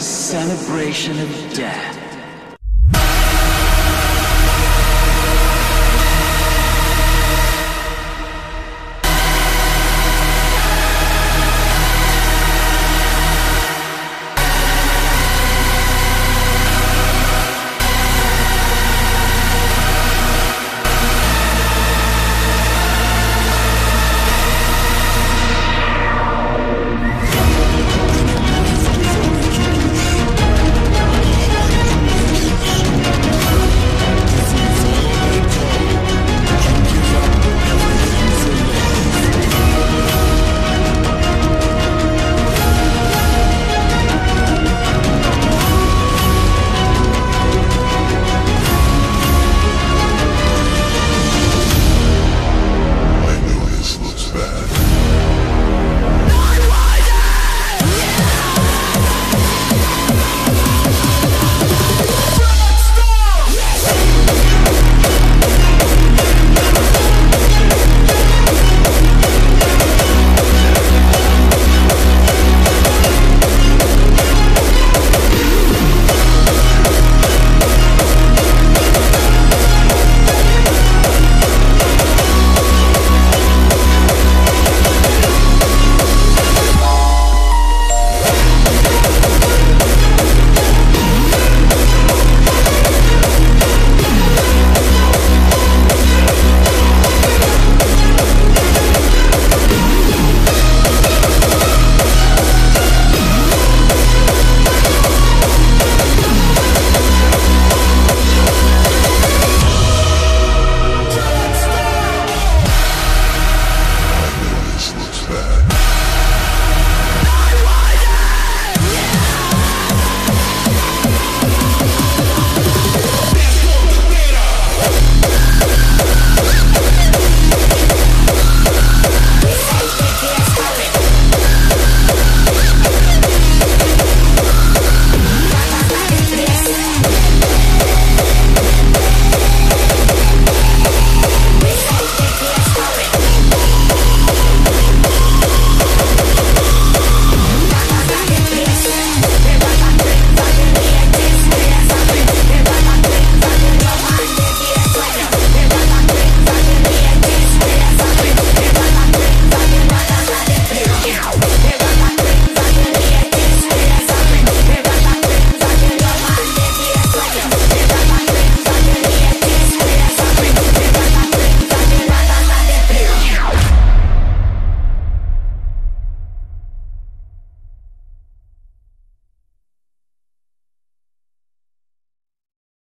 celebration of death.